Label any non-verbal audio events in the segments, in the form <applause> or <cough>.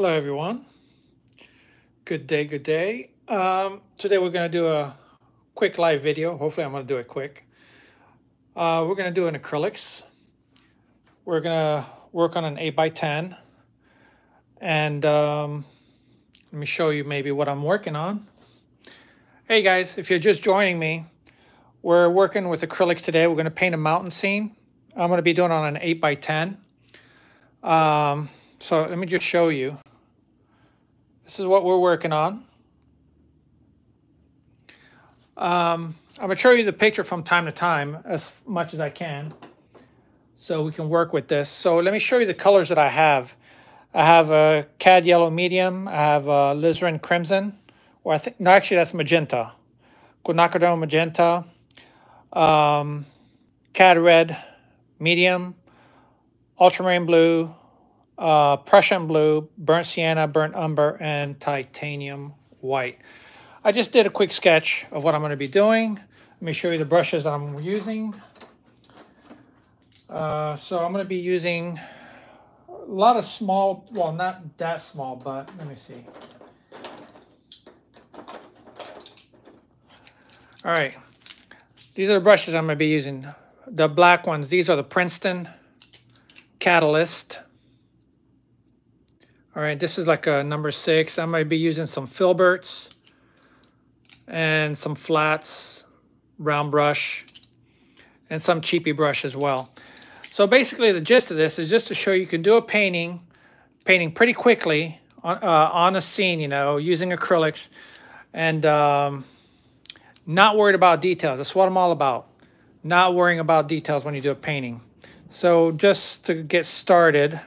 Hello, everyone. Good day, good day. Um, today we're going to do a quick live video. Hopefully I'm going to do it quick. Uh, we're going to do an acrylics. We're going to work on an 8 by 10 And um, let me show you maybe what I'm working on. Hey guys, if you're just joining me, we're working with acrylics today. We're going to paint a mountain scene. I'm going to be doing on an 8 by 10 um, so let me just show you. This is what we're working on. Um, I'm going to show you the picture from time to time as much as I can so we can work with this. So let me show you the colors that I have. I have a cad yellow medium. I have a alizarin crimson. Or I think, no, actually that's magenta. Quinacridone magenta. Um, cad red medium. Ultramarine blue, uh, Prussian blue, burnt sienna, burnt umber, and titanium white. I just did a quick sketch of what I'm going to be doing. Let me show you the brushes that I'm using. Uh, so I'm going to be using a lot of small, well, not that small, but let me see. All right, these are the brushes I'm going to be using. The black ones, these are the Princeton Catalyst. All right, this is like a number six. I might be using some filberts and some flats, round brush, and some cheapy brush as well. So basically the gist of this is just to show you can do a painting, painting pretty quickly on, uh, on a scene, you know, using acrylics and um, not worried about details. That's what I'm all about. Not worrying about details when you do a painting. So just to get started,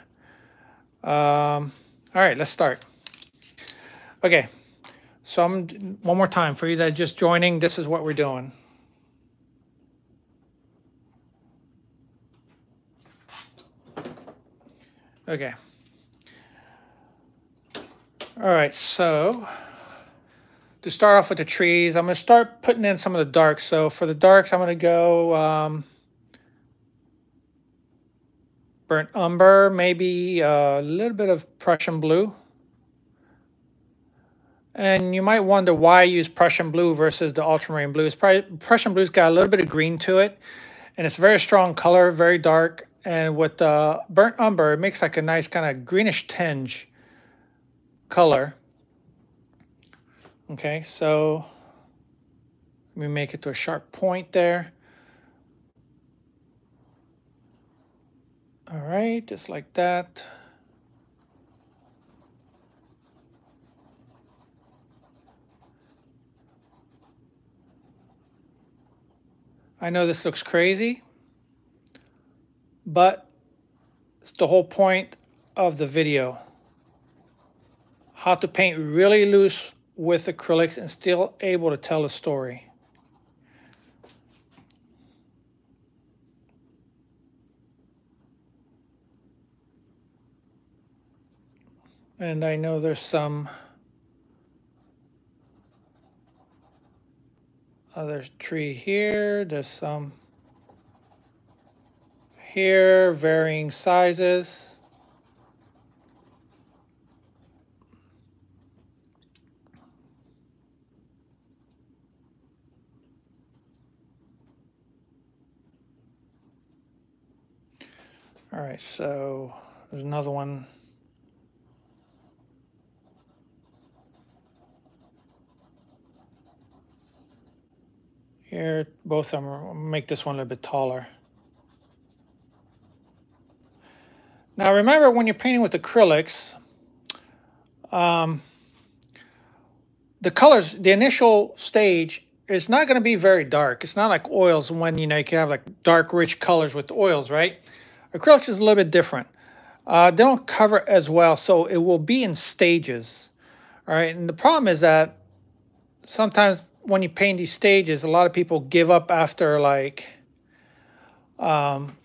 um, all right, let's start. Okay, so I'm one more time for you that just joining. This is what we're doing. Okay. All right, so to start off with the trees, I'm going to start putting in some of the darks. So for the darks, I'm going to go um, burnt umber, maybe uh, a little bit of Prussian blue. And you might wonder why I use Prussian blue versus the ultramarine blue. It's probably, Prussian blue's got a little bit of green to it, and it's a very strong color, very dark. And with the burnt umber, it makes like a nice kind of greenish tinge color. Okay, so let me make it to a sharp point there. All right, just like that. I know this looks crazy, but it's the whole point of the video. How to paint really loose with acrylics and still able to tell a story. And I know there's some other tree here. There's some here, varying sizes. All right, so there's another one Here, both of them, make this one a little bit taller. Now remember when you're painting with acrylics, um, the colors, the initial stage is not going to be very dark. It's not like oils when, you know, you can have like dark, rich colors with oils, right? Acrylics is a little bit different. Uh, they don't cover as well, so it will be in stages, all right? And the problem is that sometimes when you paint these stages, a lot of people give up after like um,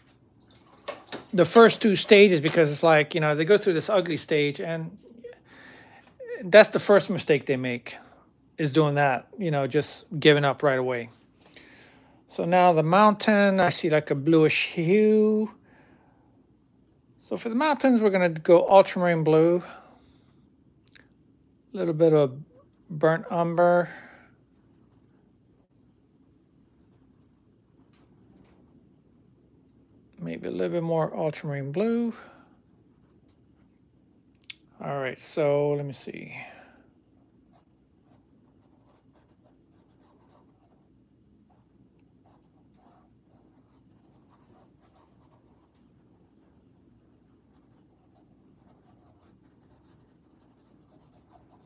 the first two stages because it's like, you know, they go through this ugly stage and that's the first mistake they make is doing that, you know, just giving up right away. So now the mountain, I see like a bluish hue. So for the mountains, we're going to go ultramarine blue. A little bit of burnt umber. Maybe a little bit more ultramarine blue. All right, so let me see.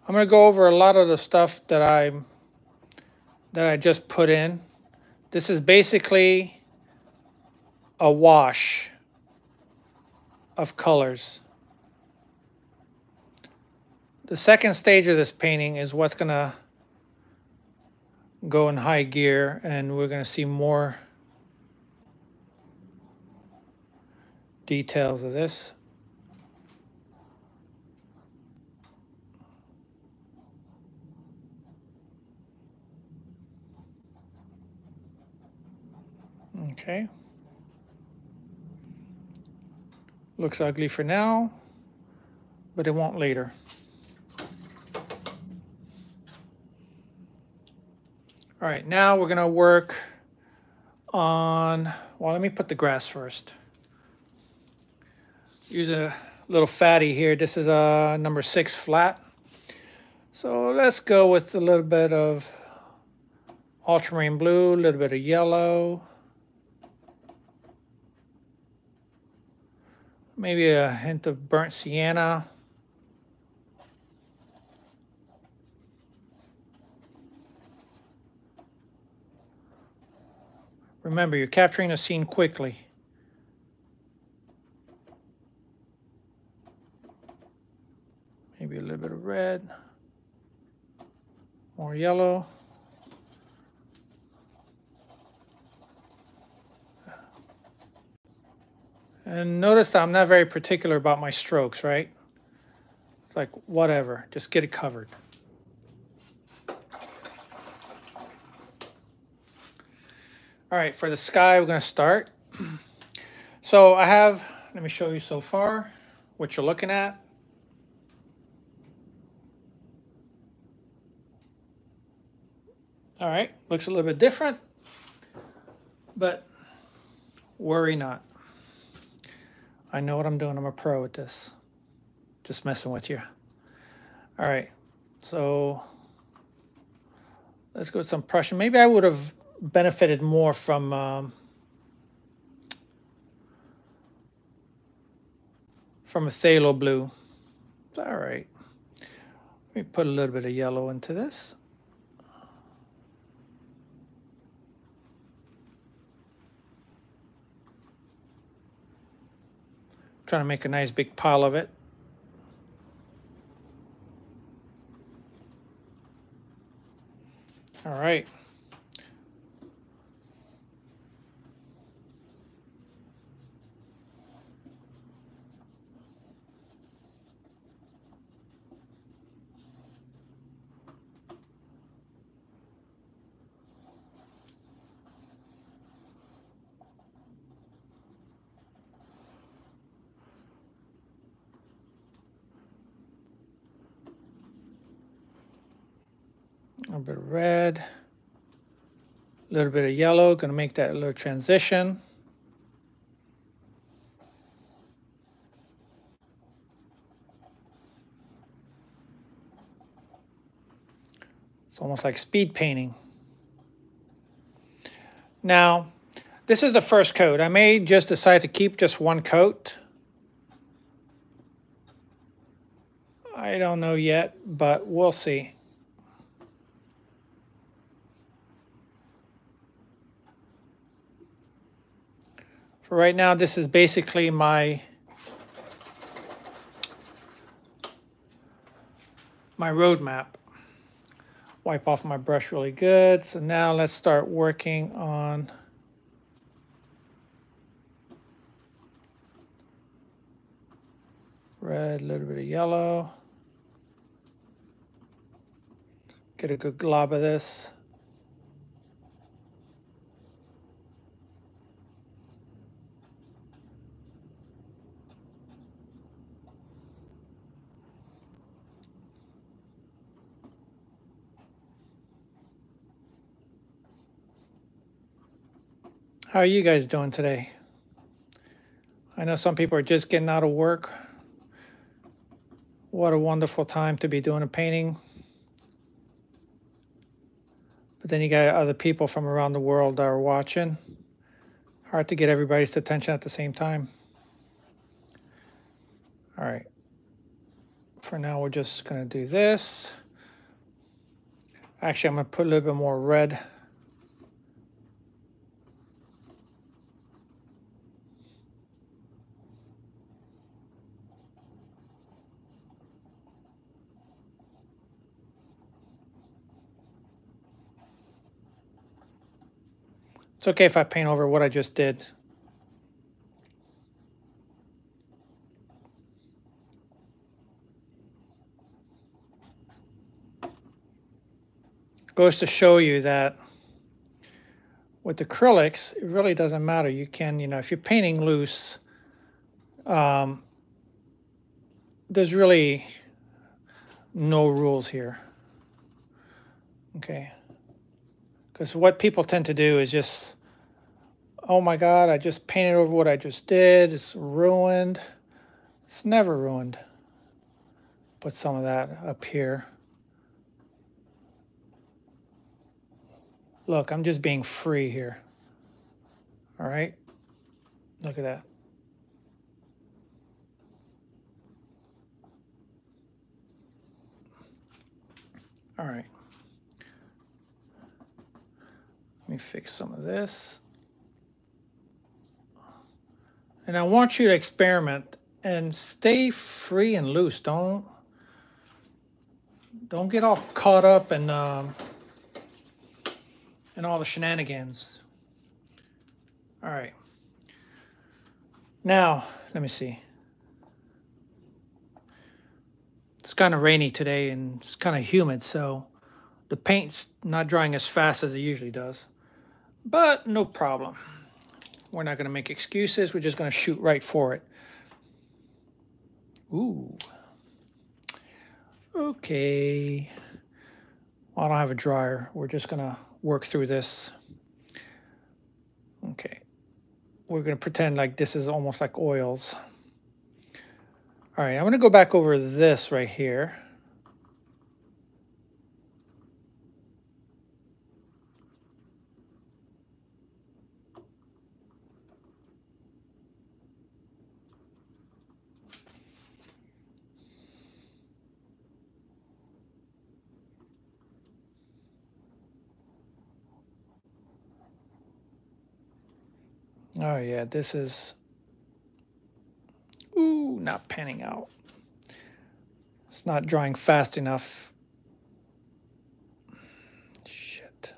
I'm going to go over a lot of the stuff that I that I just put in. This is basically a wash of colors. The second stage of this painting is what's going to go in high gear and we're going to see more details of this. Okay. Looks ugly for now, but it won't later. All right, now we're gonna work on, well, let me put the grass first. Use a little fatty here. This is a number six flat. So let's go with a little bit of ultramarine blue, a little bit of yellow, maybe a hint of burnt sienna. Remember, you're capturing a scene quickly. Maybe a little bit of red, more yellow. And notice that I'm not very particular about my strokes, right? It's like, whatever, just get it covered. All right, for the sky, we're gonna start. <clears throat> So I have, let me show you so far what you're looking at. All right, looks a little bit different, but worry not. I know what I'm doing. I'm a pro at this. Just messing with you. All right. So let's go with some Prussian. Maybe I would have benefited more from um, from a phthalo blue. All right. Let me put a little bit of yellow into this. Trying to make a nice big pile of it. All right. Red, a little bit of yellow, gonna make that little transition. It's almost like speed painting. Now, this is the first coat. I may just decide to keep just one coat. I don't know yet, but we'll see. For right now, this is basically my my roadmap. Wipe off my brush really good. So now let's start working on red, a little bit of yellow. Get a good glob of this. How are you guys doing today? I know some people are just getting out of work. What a wonderful time to be doing a painting. But then you got other people from around the world that are watching. Hard to get everybody's attention at the same time. All right. For now, we're just going to do this. Actually, I'm going to put a little bit more red. It's okay if I paint over what I just did. Goes to show you that with acrylics, it really doesn't matter. You can, you know, if you're painting loose, um, there's really no rules here. Okay. Because what people tend to do is just, oh my God, I just painted over what I just did. It's ruined. It's never ruined. Put some of that up here. Look, I'm just being free here. All right. Look at that. All right. Let me fix some of this. And I want you to experiment and stay free and loose. Don't don't get all caught up in um, in all the shenanigans. All right. Now, let me see. It's kind of rainy today and it's kind of humid, so the paint's not drying as fast as it usually does. But no problem. We're not going to make excuses. We're just going to shoot right for it. Ooh. Okay. Well, I don't have a dryer. We're just going to work through this. Okay. We're going to pretend like this is almost like oils. All right, I'm going to go back over this right here. Oh yeah, this is, ooh, not panning out. It's not drying fast enough. Shit.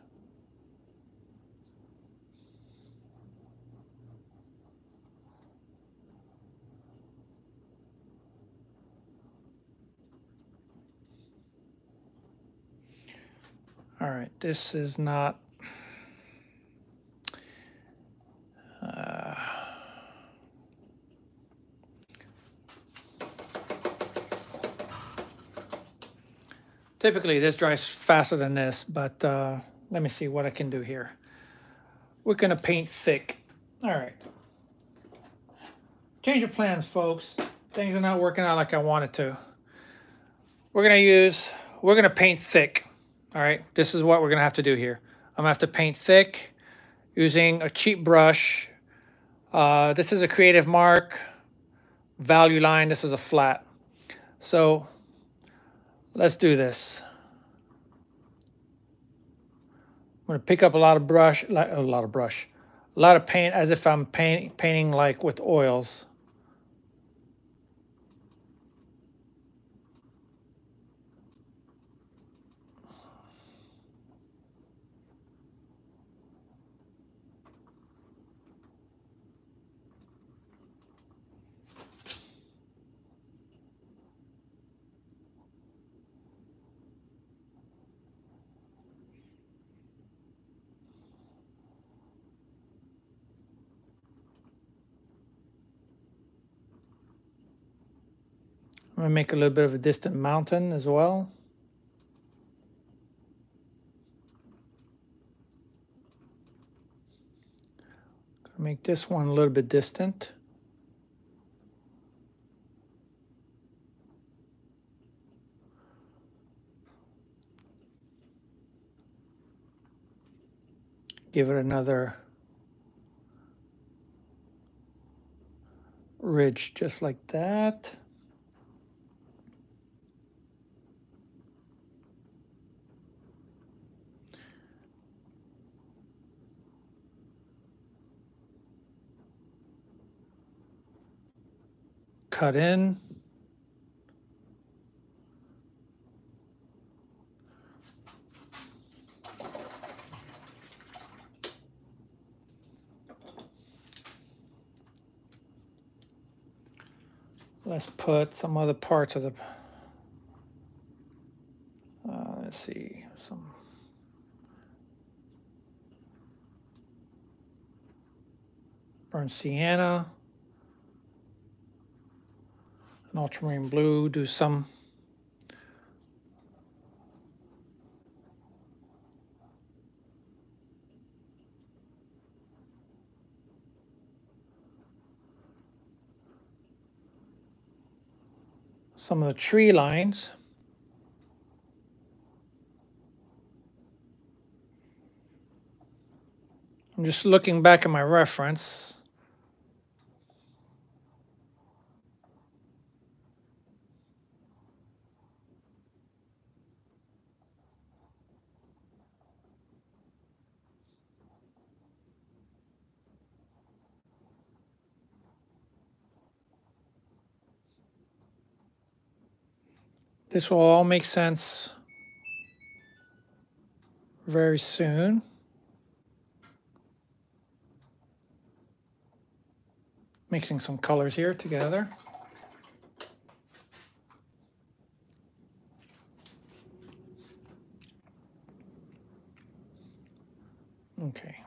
All right, this is not Typically this dries faster than this, but uh, let me see what I can do here. We're gonna paint thick. All right. Change of plans, folks. Things are not working out like I wanted to. We're gonna use, we're gonna paint thick. All right, this is what we're gonna have to do here. I'm gonna have to paint thick using a cheap brush. Uh, this is a Creative Mark value line. This is a flat. So Let's do this. I'm going to pick up a lot of brush, a lot of brush, a lot of paint as if I'm paint, painting like with oils. I'm gonna make a little bit of a distant mountain as well. Make this one a little bit distant. Give it another ridge just like that. Cut in. Let's put some other parts of the, uh, let's see, some burnt sienna an ultramarine blue, do some some of the tree lines. I'm just looking back at my reference. This will all make sense very soon. Mixing some colors here together. Okay.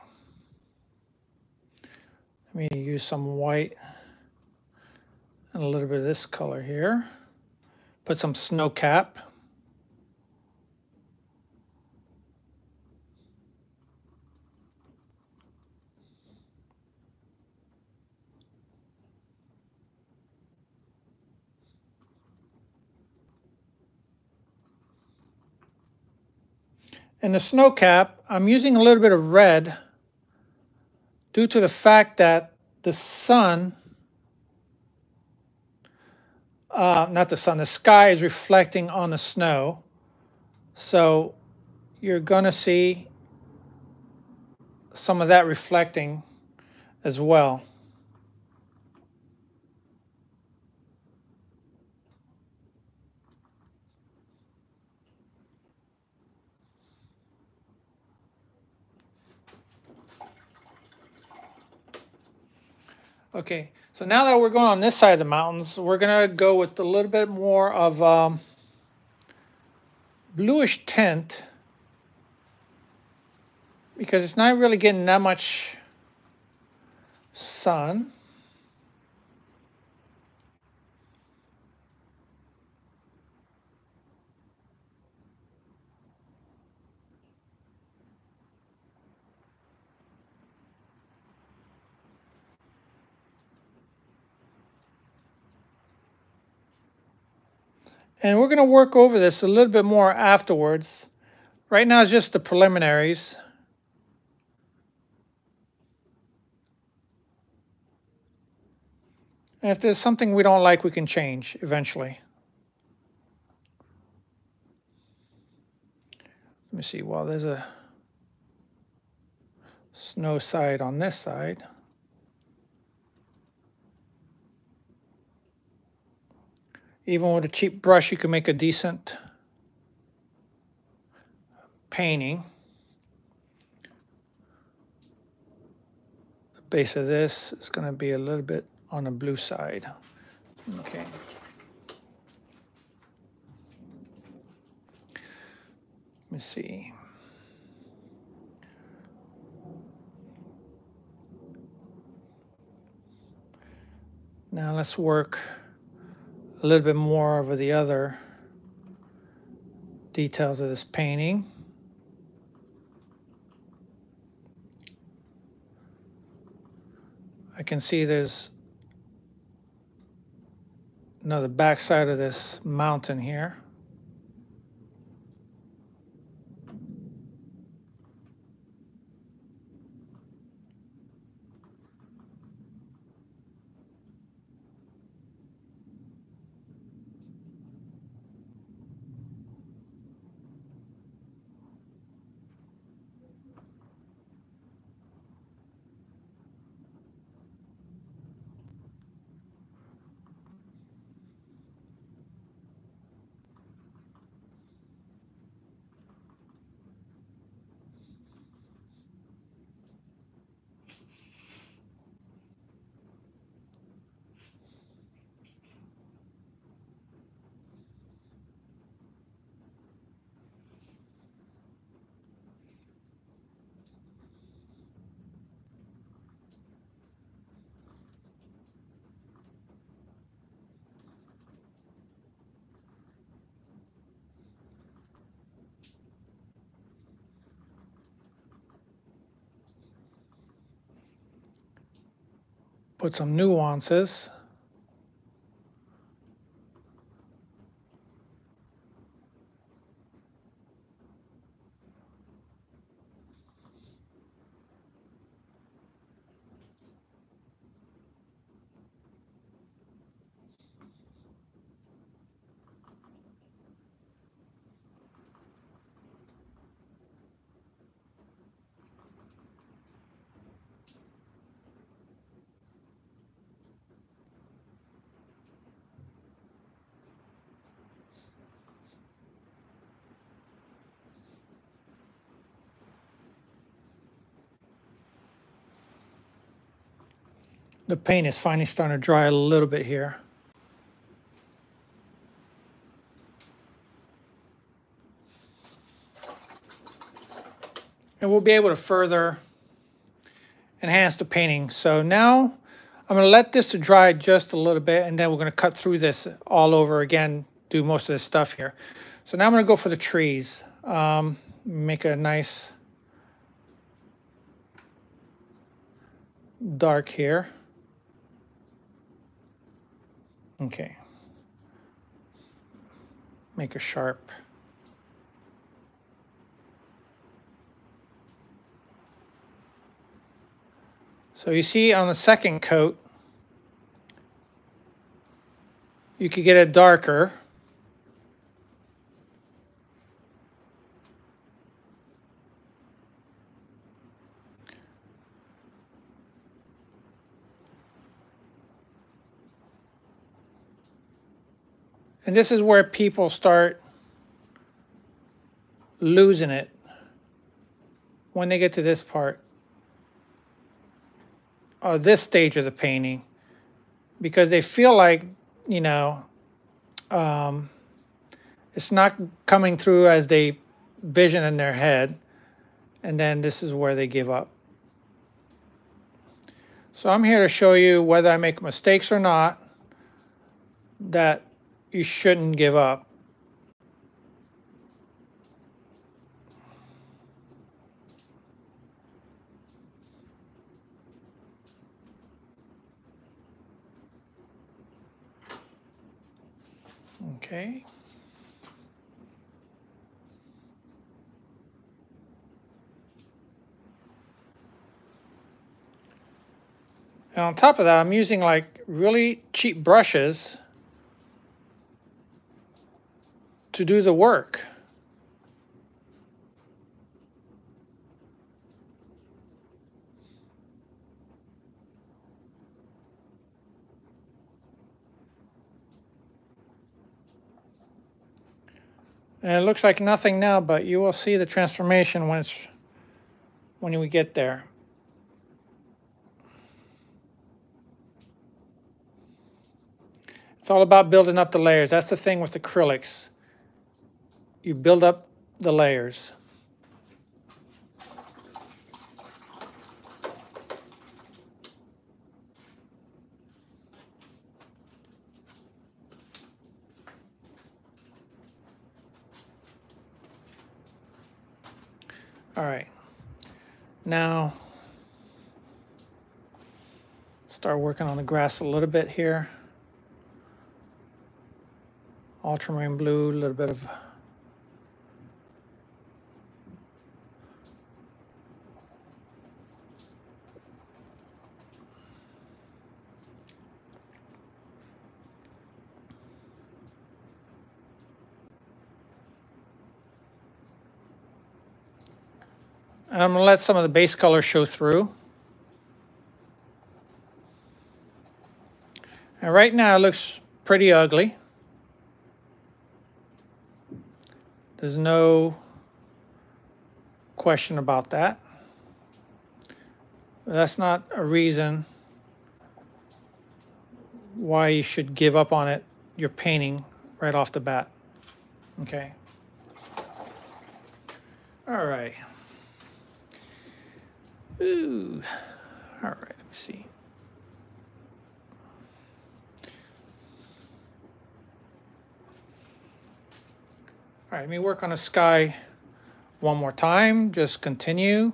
Let me use some white and a little bit of this color here. Put some snow cap. And the snow cap, I'm using a little bit of red due to the fact that the sun uh, not the sun, the sky is reflecting on the snow. So you're going to see some of that reflecting as well. Okay, so now that we're going on this side of the mountains, we're going to go with a little bit more of um, bluish tint because it's not really getting that much sun. And we're going to work over this a little bit more afterwards. Right now it's just the preliminaries. And if there's something we don't like, we can change eventually. Let me see, well, there's a snow side on this side. Even with a cheap brush, you can make a decent painting. The base of this is going to be a little bit on the blue side. Okay. Let me see. Now let's work a little bit more over the other details of this painting. I can see there's another backside of this mountain here. Put some nuances. The paint is finally starting to dry a little bit here. And we'll be able to further enhance the painting. So now I'm going to let this to dry just a little bit and then we're going to cut through this all over again, do most of this stuff here. So now I'm going to go for the trees. Um, make a nice dark here. Okay. Make a sharp. So you see on the second coat, you could get it darker. And this is where people start losing it when they get to this part or this stage of the painting because they feel like, you know, um, it's not coming through as they vision in their head. And then this is where they give up. So I'm here to show you whether I make mistakes or not, that you shouldn't give up. Okay. And on top of that, I'm using like really cheap brushes to do the work. And it looks like nothing now, but you will see the transformation when it's when we get there. It's all about building up the layers. That's the thing with acrylics you build up the layers. All right. Now, Start working on the grass a little bit here. Ultramarine blue, a little bit of And I'm going to let some of the base color show through. And right now it looks pretty ugly. There's no question about that. But that's not a reason why you should give up on it, your painting, right off the bat. Okay. All right. Ooh. All right, let me see. All right, let me work on a sky one more time. Just continue.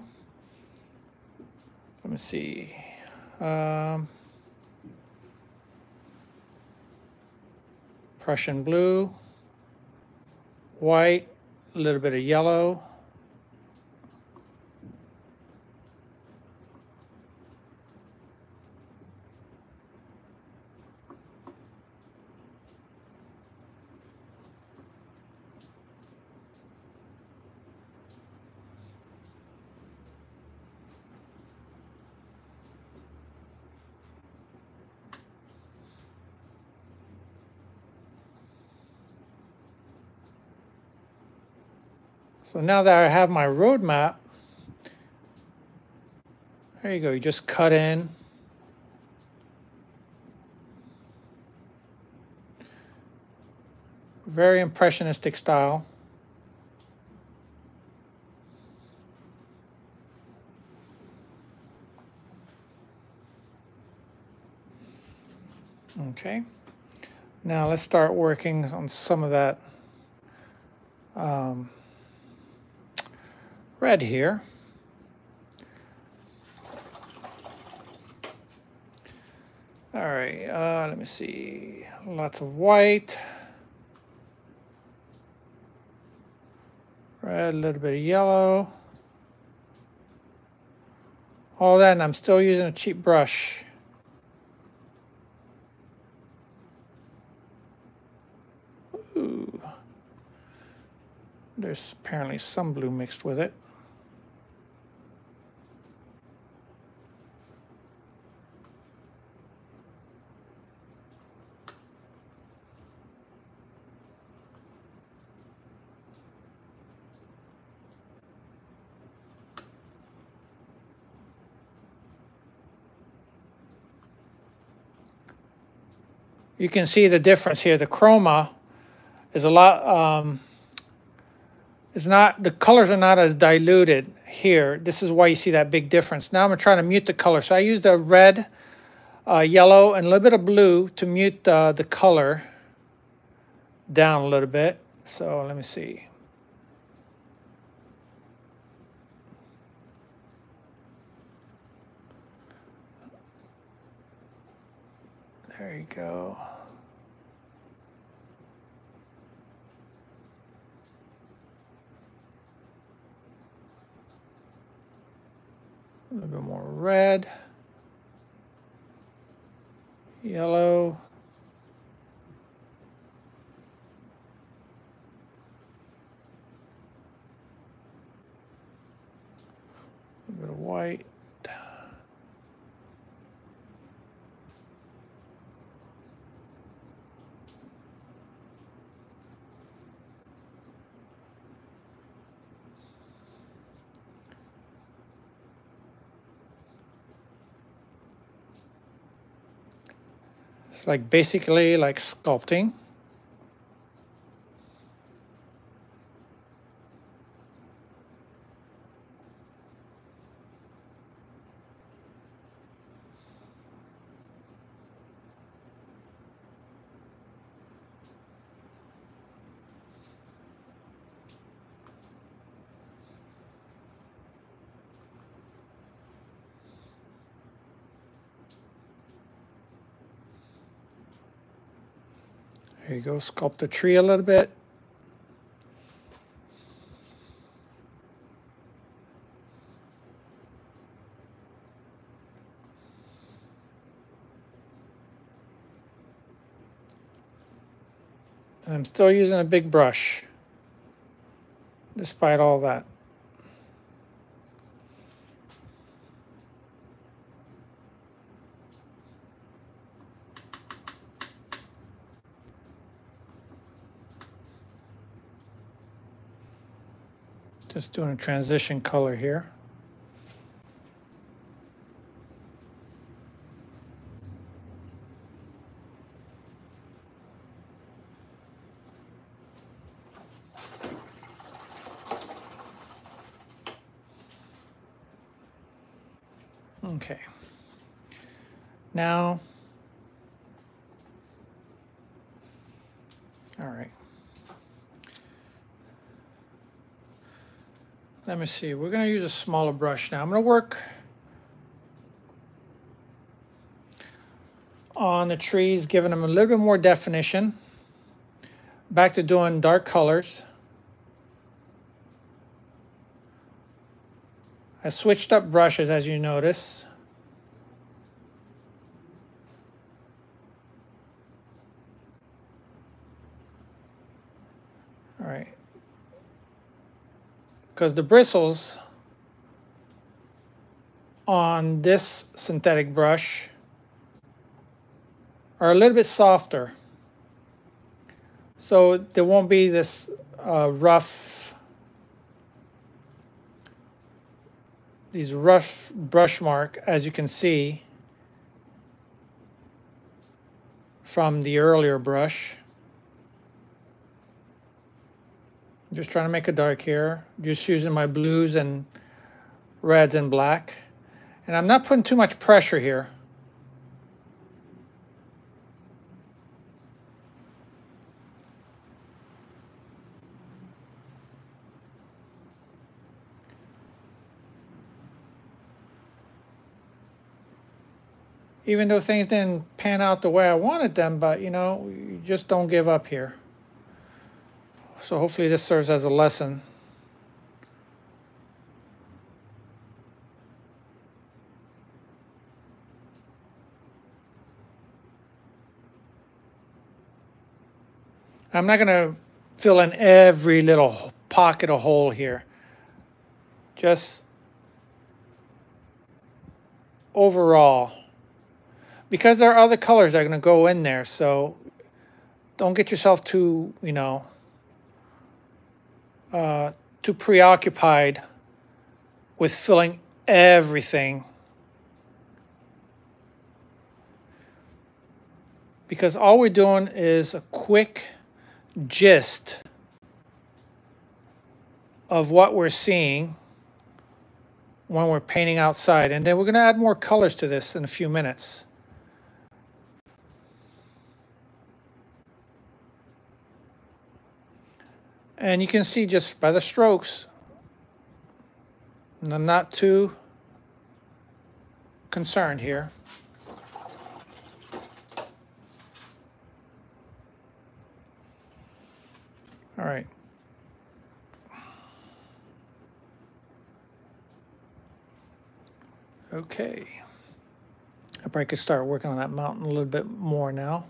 Let me see. Um, Prussian blue, white, a little bit of yellow. So now that I have my roadmap, there you go, you just cut in. Very impressionistic style. Okay, now let's start working on some of that um, red here. All right, uh, let me see. Lots of white. Red, a little bit of yellow. All that, and I'm still using a cheap brush. Ooh. There's apparently some blue mixed with it. You can see the difference here. The chroma is a lot, um, is not, the colors are not as diluted here. This is why you see that big difference. Now I'm trying to mute the color. So I used a red, uh, yellow, and a little bit of blue to mute uh, the color down a little bit. So let me see. There you go. A little bit more red, yellow, a bit of white. It's like basically like sculpting. There you go, sculpt the tree a little bit. I'm still using a big brush, despite all that. Just doing a transition color here. Okay. Now, all right. Let me see, we're gonna use a smaller brush now. I'm gonna work on the trees, giving them a little bit more definition. Back to doing dark colors. I switched up brushes as you notice. All right. Because the bristles on this synthetic brush are a little bit softer. So there won't be this uh, rough these rough brush mark, as you can see from the earlier brush. Just trying to make a dark here. Just using my blues and reds and black. And I'm not putting too much pressure here. even though things didn't pan out the way I wanted them, but you know, you just don't give up here. So hopefully this serves as a lesson. I'm not going to fill in every little pocket of hole here. Just overall because there are other colors that are going to go in there. So don't get yourself too, you know, uh, too preoccupied with filling everything. Because all we're doing is a quick gist of what we're seeing when we're painting outside. And then we're going to add more colors to this in a few minutes. And you can see just by the strokes, I'm not too concerned here. All right. Okay. I probably could start working on that mountain a little bit more now.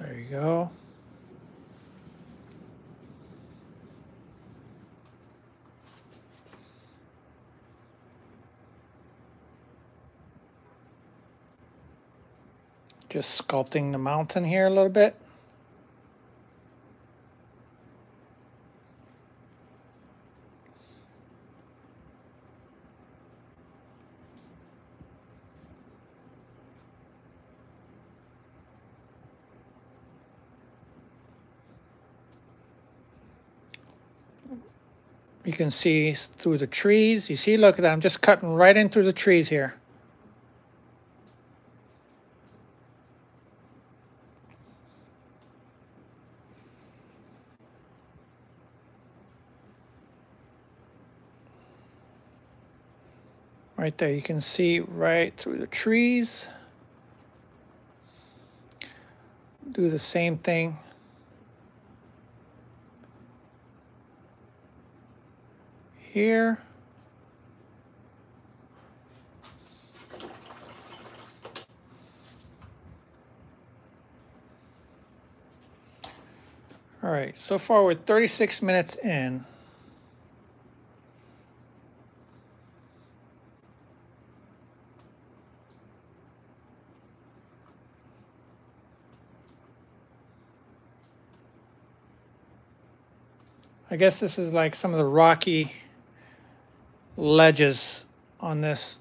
There you go. Just sculpting the mountain here a little bit. Can see through the trees. You see, look at that. I'm just cutting right in through the trees here. Right there, you can see right through the trees. Do the same thing. Here. All right, so far we're 36 minutes in. I guess this is like some of the rocky ledges on this.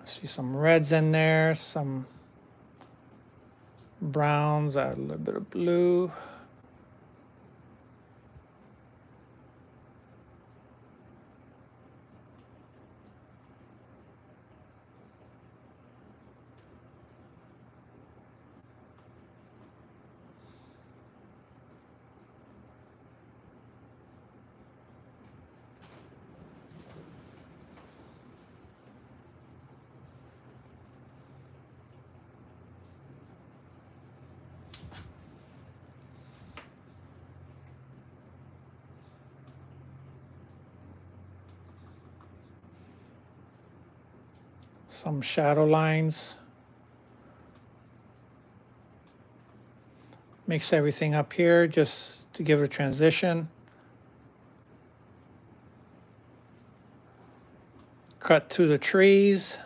I see some reds in there, some browns, a little bit of blue. Some shadow lines. Mix everything up here just to give it a transition. Cut through the trees.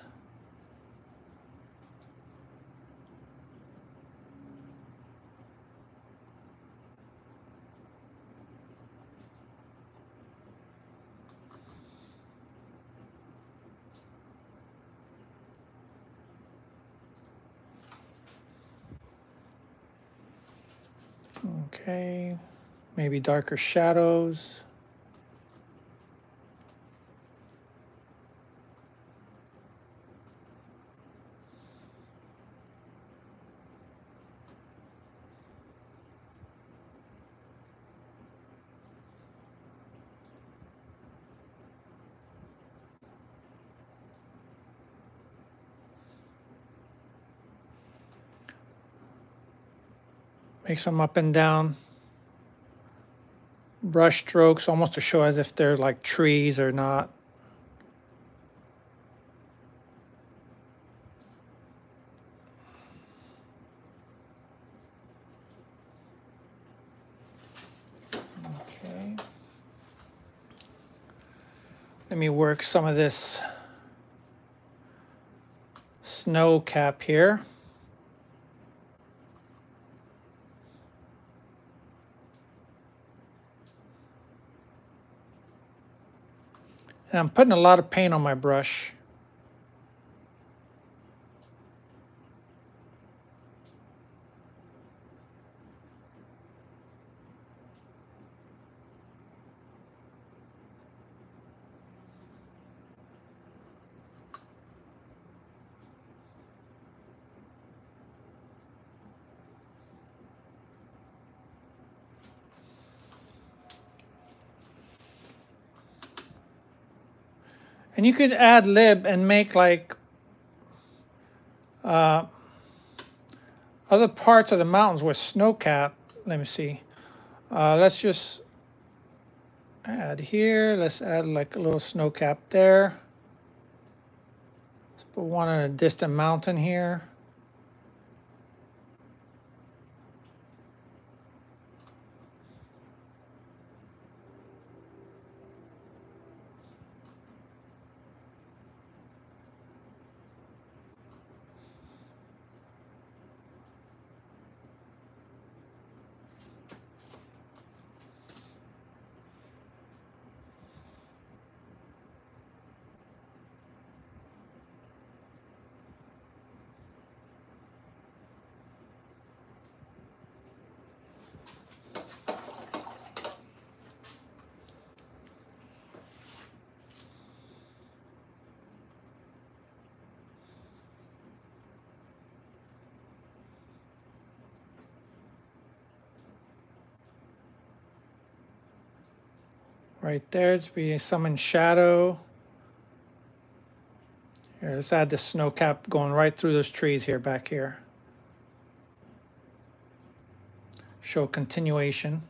Okay, maybe darker shadows. Make some up and down brush strokes almost to show as if they're like trees or not. Okay. Let me work some of this snow cap here. And I'm putting a lot of paint on my brush. You could add lib and make like uh, other parts of the mountains with snow cap. Let me see. Uh, let's just add here. Let's add like a little snow cap there. Let's put one on a distant mountain here. Right there. It's be some in shadow. Here, let's add the snow cap going right through those trees here, back here. Show continuation.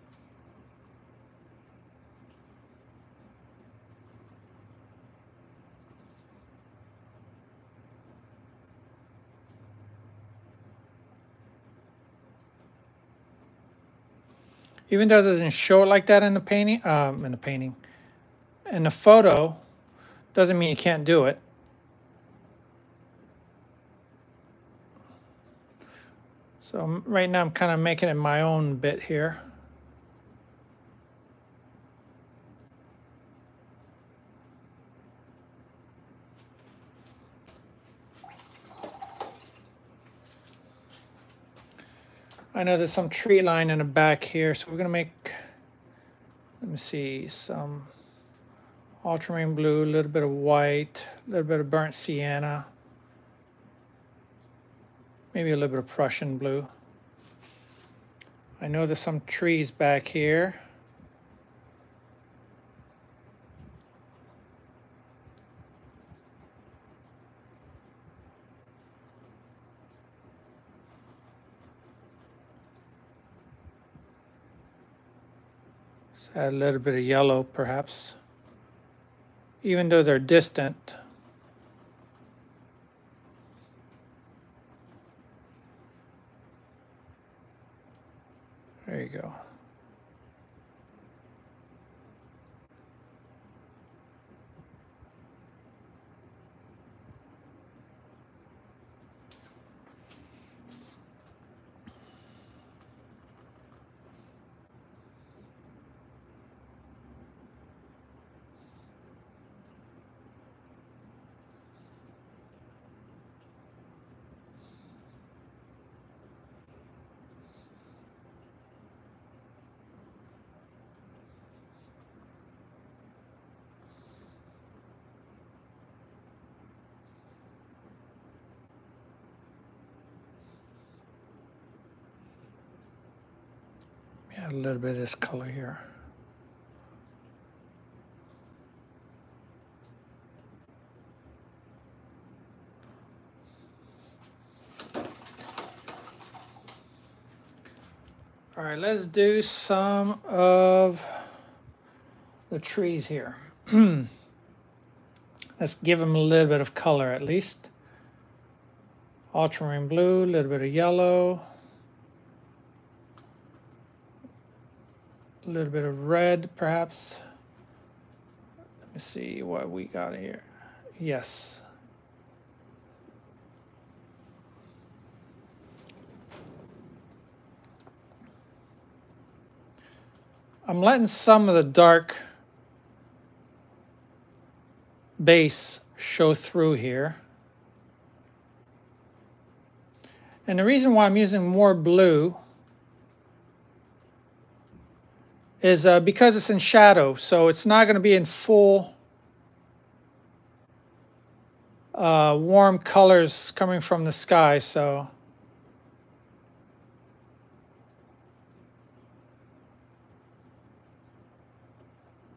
Even though it doesn't show it like that in the painting, um, in the painting, in the photo, doesn't mean you can't do it. So right now I'm kind of making it my own bit here. I know there's some tree line in the back here, so we're gonna make, let me see, some ultramarine blue, a little bit of white, a little bit of burnt sienna, maybe a little bit of Prussian blue. I know there's some trees back here. add a little bit of yellow perhaps. Even though they're distant. There you go. Add a little bit of this color here. All right, let's do some of the trees here. <clears throat> let's give them a little bit of color at least. Ultramarine blue, a little bit of yellow. Little bit of red perhaps. Let me see what we got here. Yes. I'm letting some of the dark base show through here. And the reason why I'm using more blue is uh, because it's in shadow, so it's not going to be in full uh, warm colors coming from the sky, so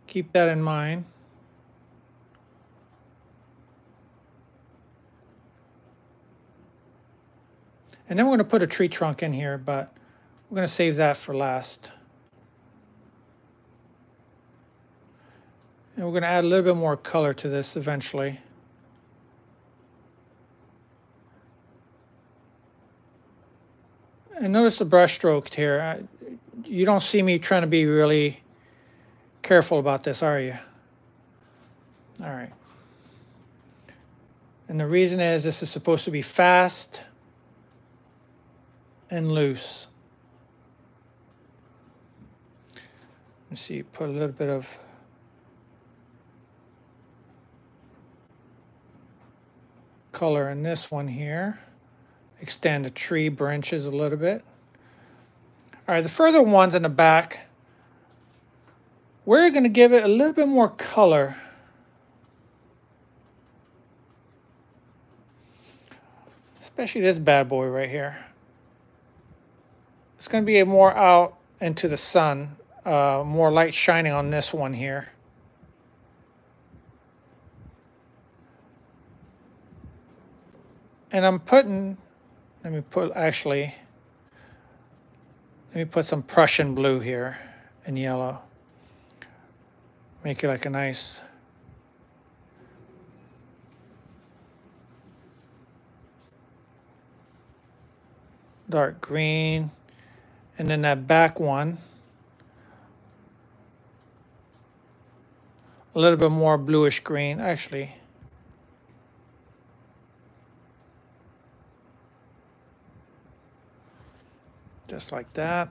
keep that in mind. And then we're going to put a tree trunk in here, but we're going to save that for last. And we're going to add a little bit more color to this eventually. And notice the brush stroke here. You don't see me trying to be really careful about this, are you? All right. And the reason is this is supposed to be fast and loose. Let's see, put a little bit of color in this one here. Extend the tree branches a little bit. All right, the further ones in the back, we're going to give it a little bit more color. Especially this bad boy right here. It's going to be more out into the sun, uh, more light shining on this one here. And I'm putting, let me put actually, let me put some Prussian blue here in yellow. Make it like a nice dark green. And then that back one, a little bit more bluish green, actually. Just like that.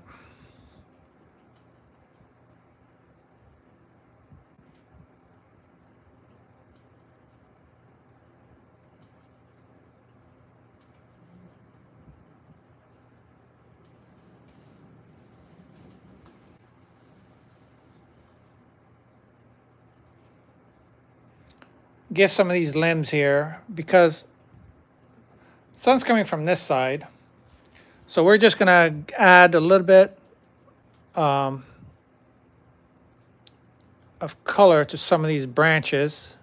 get some of these limbs here because sun's coming from this side. So we're just going to add a little bit um, of color to some of these branches.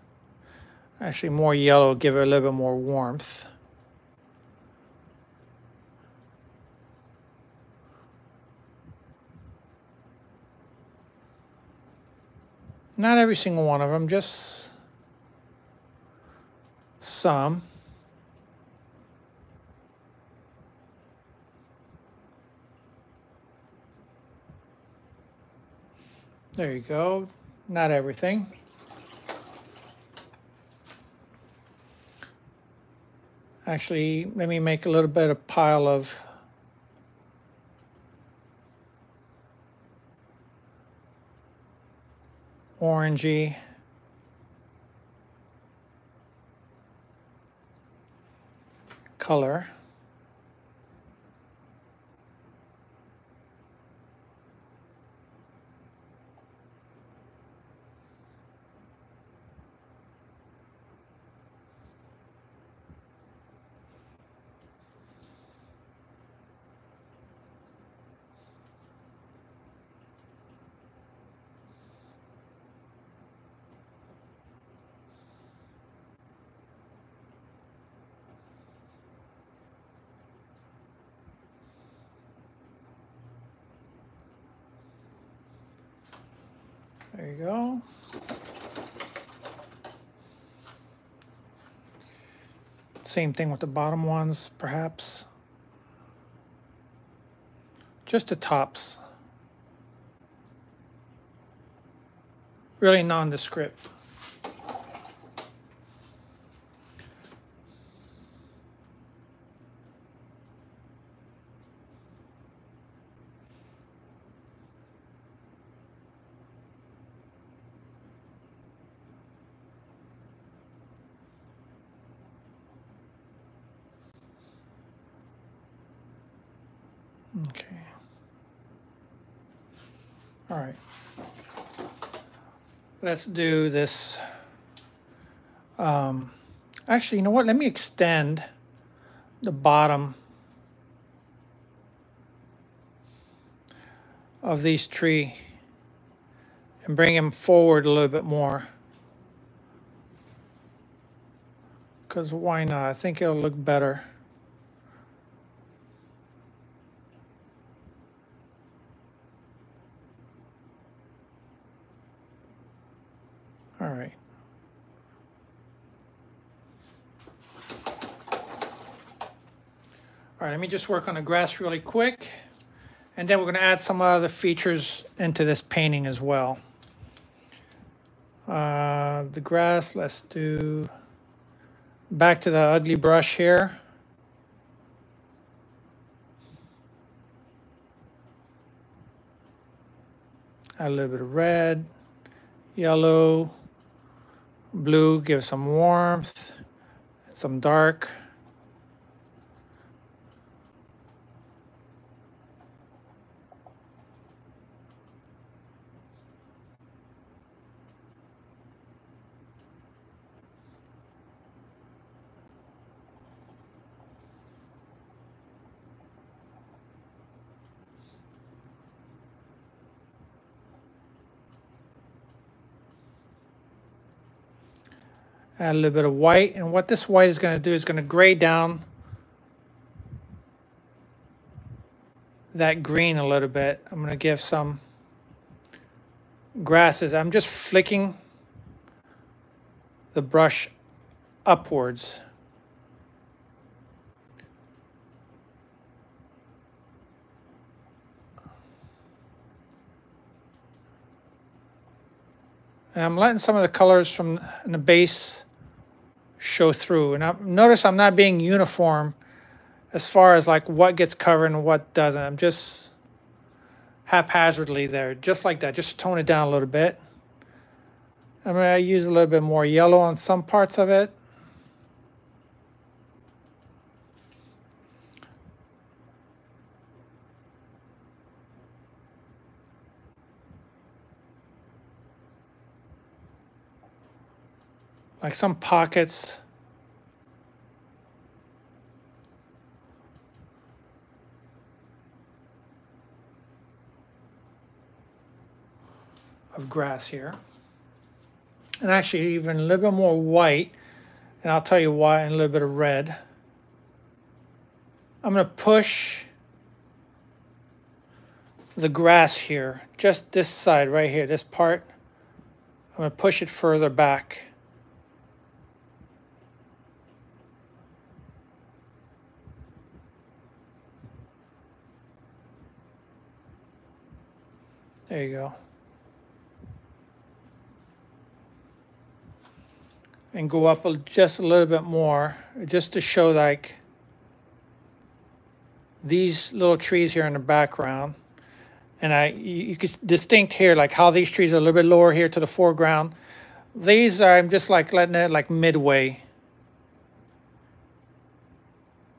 Actually more yellow, give it a little bit more warmth. Not every single one of them, just some. There you go. Not everything. Actually, let me make a little bit of pile of orangey. color. There you go. Same thing with the bottom ones, perhaps. Just the tops. Really nondescript. Okay. All right. Let's do this. Um, actually, you know what? Let me extend the bottom of these tree and bring him forward a little bit more. Because why not? I think it'll look better. All right. All right, let me just work on the grass really quick. And then we're going to add some other features into this painting as well. Uh, the grass, let's do back to the ugly brush here. Add a little bit of red, yellow, Blue gives some warmth, some dark. Add a little bit of white. And what this white is going to do is going to gray down that green a little bit. I'm going to give some grasses. I'm just flicking the brush upwards. And I'm letting some of the colors from the base show through. And I notice I'm not being uniform as far as like what gets covered and what doesn't. I'm just haphazardly there, just like that, just to tone it down a little bit. I'm going to use a little bit more yellow on some parts of it. Like some pockets. of grass here. And actually even a little bit more white. And I'll tell you why and a little bit of red. I'm going to push the grass here, just this side right here, this part. I'm going to push it further back. There you go. And go up just a little bit more, just to show like these little trees here in the background. And I, you can distinct here, like how these trees are a little bit lower here to the foreground. These I'm just like letting it like midway.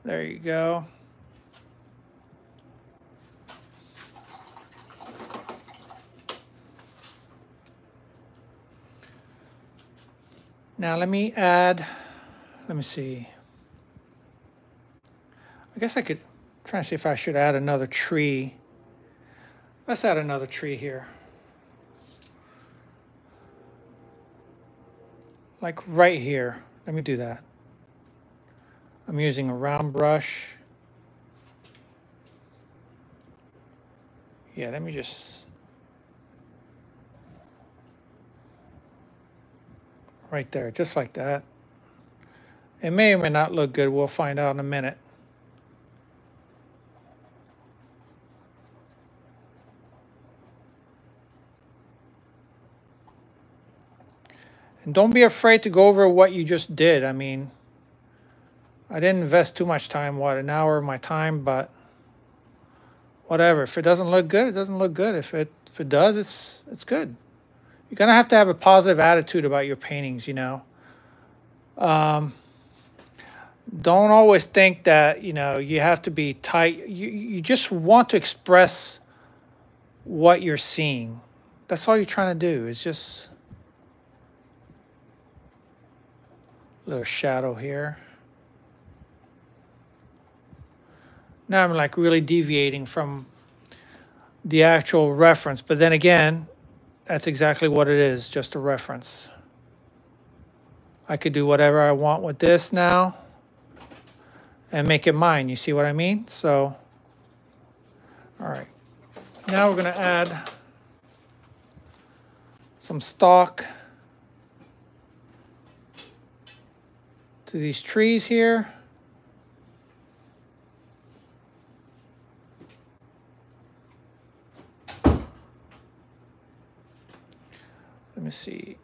There you go. Now let me add, let me see. I guess I could try to see if I should add another tree. Let's add another tree here. Like right here. Let me do that. I'm using a round brush. Yeah, let me just right there, just like that. It may or may not look good. We'll find out in a minute. And don't be afraid to go over what you just did. I mean, I didn't invest too much time, what, an hour of my time, but whatever. If it doesn't look good, it doesn't look good. If it if it does, it's it's good you're going to have to have a positive attitude about your paintings, you know. Um, don't always think that, you know, you have to be tight. You, you just want to express what you're seeing. That's all you're trying to do is just a little shadow here. Now I'm like really deviating from the actual reference. But then again, that's exactly what it is, just a reference. I could do whatever I want with this now and make it mine. You see what I mean? So, all right. Now we're going to add some stock to these trees here. Me see.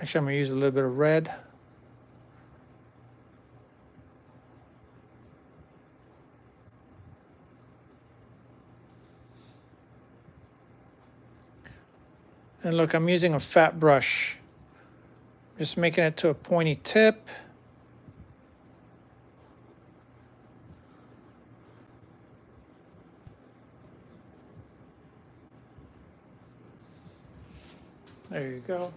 Actually, I'm going to use a little bit of red. And look, I'm using a fat brush. Just making it to a pointy tip. There you go.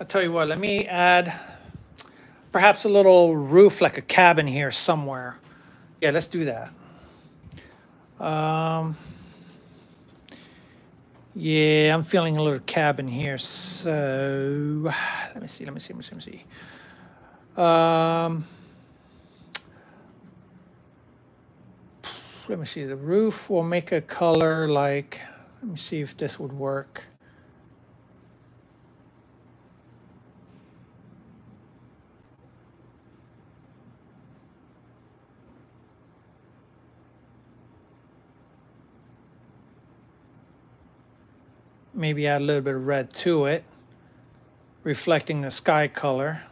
I'll tell you what, let me add perhaps a little roof like a cabin here somewhere. Yeah, let's do that. Um, yeah, I'm feeling a little cabin here. So let me see, let me see, let me see, let me see. Um, let me see, the roof will make a color like, let me see if this would work. Maybe add a little bit of red to it, reflecting the sky color.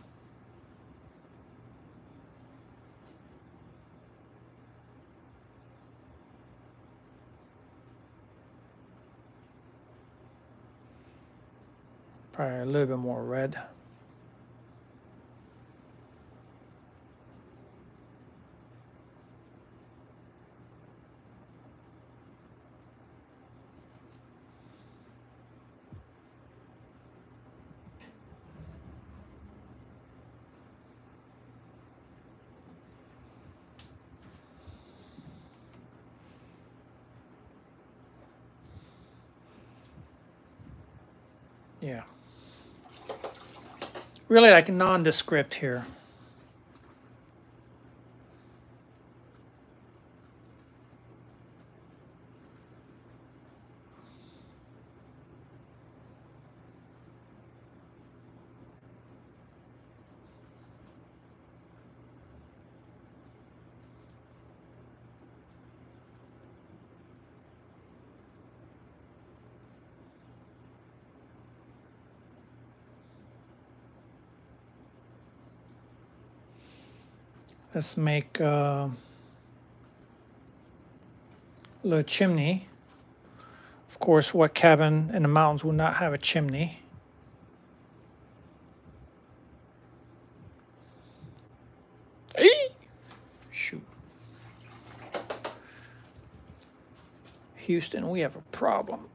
Probably a little bit more red. Yeah. Really like nondescript here. Let's make uh, a little chimney. Of course, what cabin in the mountains will not have a chimney? Shoot. Houston, we have a problem.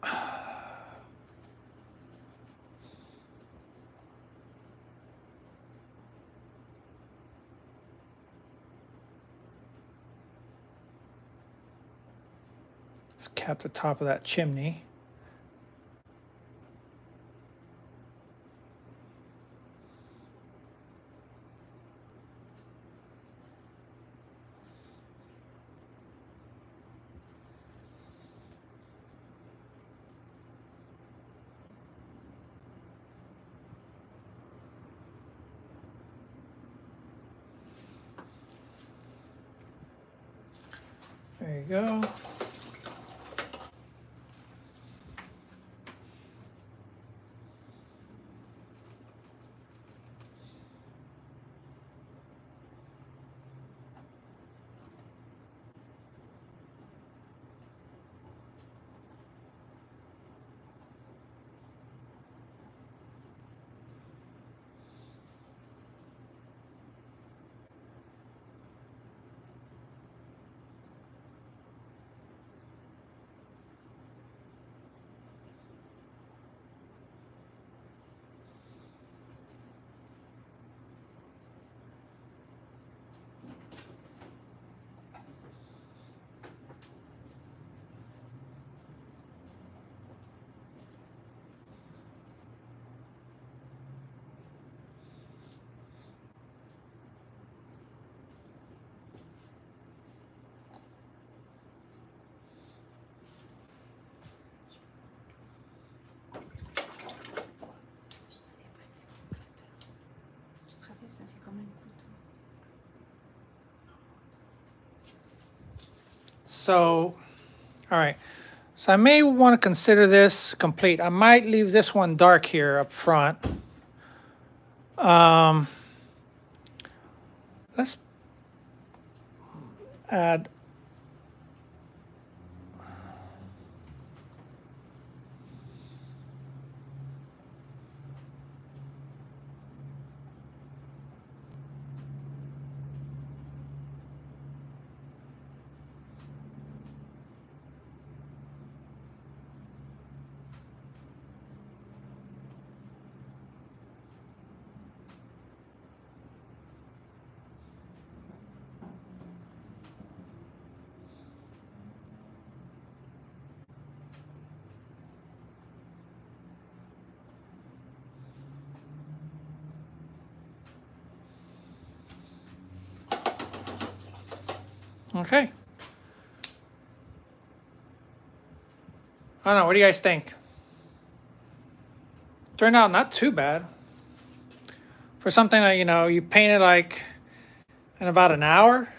Let's cap the top of that chimney. So, all right. So I may want to consider this complete. I might leave this one dark here up front. Um, let's add Okay. I don't know. What do you guys think? Turned out not too bad. For something that, you know, you painted like in about an hour,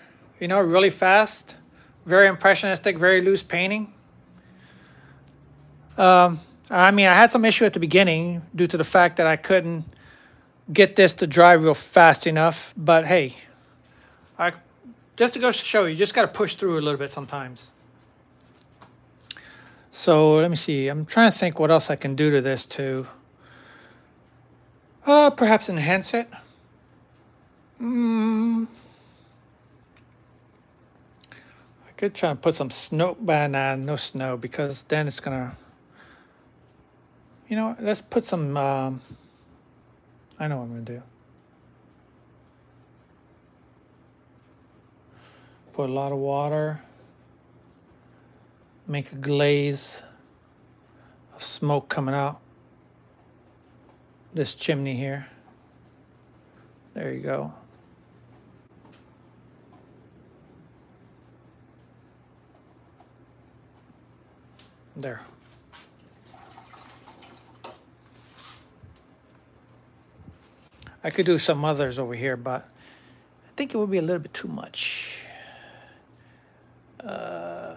you know, really fast, very impressionistic, very loose painting. Um, I mean, I had some issue at the beginning due to the fact that I couldn't get this to dry real fast enough. But hey, just to go show you, just got to push through a little bit sometimes. So let me see. I'm trying to think what else I can do to this to uh, perhaps enhance it. Mm. I could try and put some snow, but nah, no snow because then it's gonna. You know, let's put some. Um, I know what I'm gonna do. Put a lot of water. Make a glaze of smoke coming out this chimney here. There you go. There. I could do some others over here, but I think it would be a little bit too much. Uh,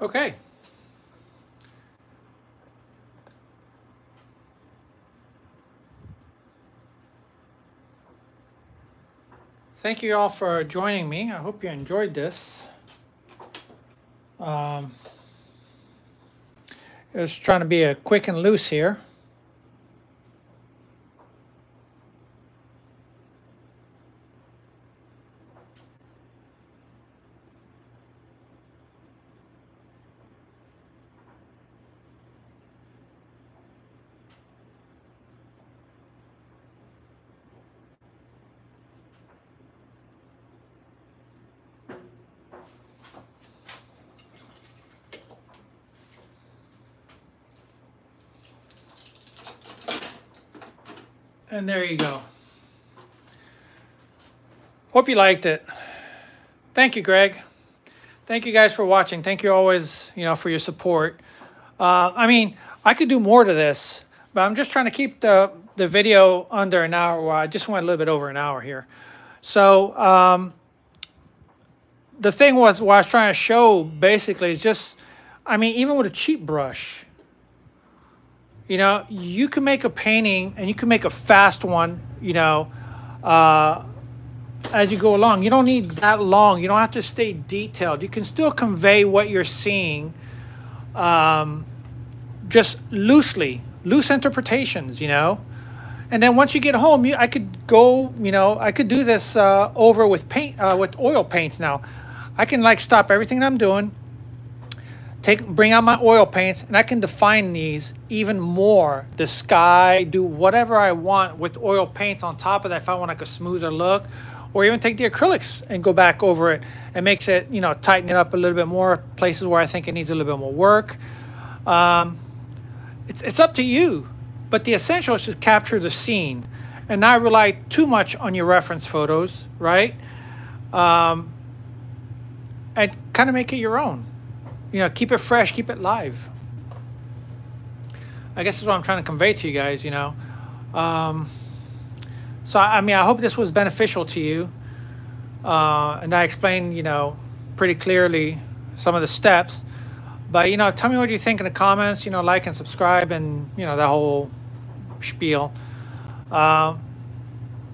Okay. Thank you all for joining me. I hope you enjoyed this. Um, was trying to be a quick and loose here. And there you go. Hope you liked it. Thank you, Greg. Thank you guys for watching. Thank you always, you know, for your support. Uh, I mean, I could do more to this, but I'm just trying to keep the, the video under an hour. Well, I just went a little bit over an hour here. So um, the thing was, what I was trying to show basically is just, I mean, even with a cheap brush, you know, you can make a painting and you can make a fast one, you know, uh, as you go along. You don't need that long. You don't have to stay detailed. You can still convey what you're seeing um, just loosely, loose interpretations, you know. And then once you get home, you, I could go, you know, I could do this uh, over with paint, uh, with oil paints now. I can like stop everything I'm doing, take bring out my oil paints and I can define these even more. The sky, do whatever I want with oil paints on top of that if I want like a smoother look. Or even take the acrylics and go back over it and makes it, you know, tighten it up a little bit more, places where I think it needs a little bit more work. Um, it's, it's up to you. But the essential is to capture the scene and not rely too much on your reference photos, right? Um, and kind of make it your own. You know, keep it fresh, keep it live. I guess that's what I'm trying to convey to you guys, you know. Um, so, I mean, I hope this was beneficial to you. Uh, and I explained, you know, pretty clearly some of the steps. But, you know, tell me what you think in the comments, you know, like and subscribe and, you know, that whole spiel. Uh,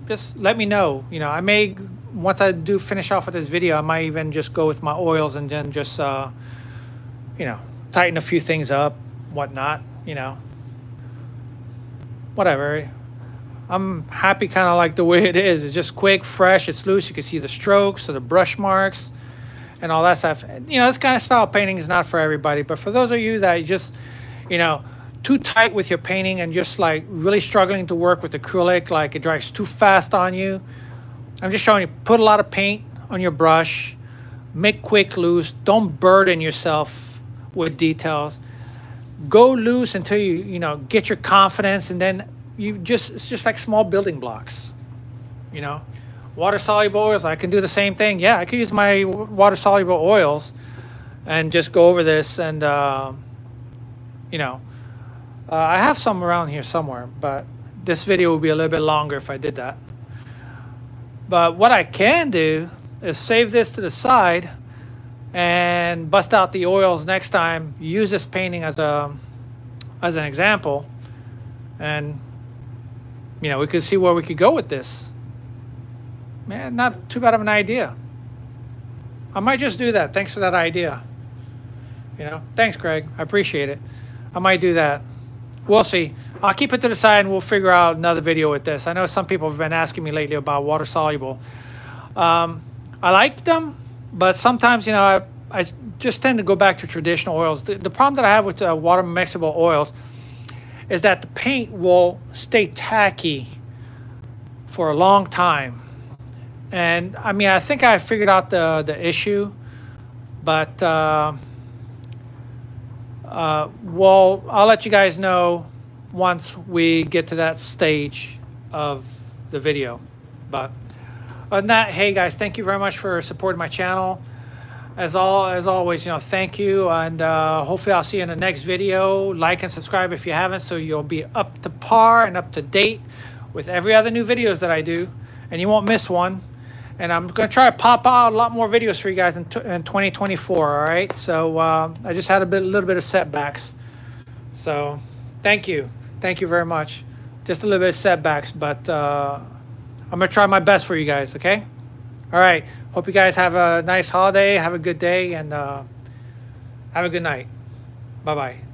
just let me know. You know, I may, once I do finish off with this video, I might even just go with my oils and then just, uh, you know, tighten a few things up, whatnot, you know whatever. I'm happy kind of like the way it is. It's just quick, fresh, it's loose. You can see the strokes or the brush marks and all that stuff. You know, this kind of style painting is not for everybody, but for those of you that just, you know, too tight with your painting and just like really struggling to work with acrylic, like it dries too fast on you, I'm just showing you, put a lot of paint on your brush, make quick loose, don't burden yourself with details. Go loose until you you know get your confidence and then you just it's just like small building blocks you know. Water soluble oils i can do the same thing. Yeah i could use my water soluble oils and just go over this and uh, you know. Uh, i have some around here somewhere but this video would be a little bit longer if i did that. But what i can do is save this to the side and bust out the oils next time. Use this painting as a as an example, and you know we could see where we could go with this. Man, not too bad of an idea. I might just do that. Thanks for that idea. You know, thanks, Greg. I appreciate it. I might do that. We'll see. I'll keep it to the side and we'll figure out another video with this. I know some people have been asking me lately about water soluble. Um, I like them but sometimes, you know, I, I just tend to go back to traditional oils. The, the problem that I have with uh, water mixable oils is that the paint will stay tacky for a long time. And I mean, I think I figured out the, the issue, but uh, uh, well, I'll let you guys know once we get to that stage of the video. But other than that, hey guys, thank you very much for supporting my channel. As all as always, you know, thank you, and uh, hopefully I'll see you in the next video. Like and subscribe if you haven't, so you'll be up to par and up to date with every other new videos that I do, and you won't miss one. And I'm going to try to pop out a lot more videos for you guys in, in 2024, all right? So uh, I just had a bit, little bit of setbacks. So thank you. Thank you very much. Just a little bit of setbacks, but... Uh, I'm going to try my best for you guys, okay? All right. Hope you guys have a nice holiday. Have a good day and uh, have a good night. Bye-bye.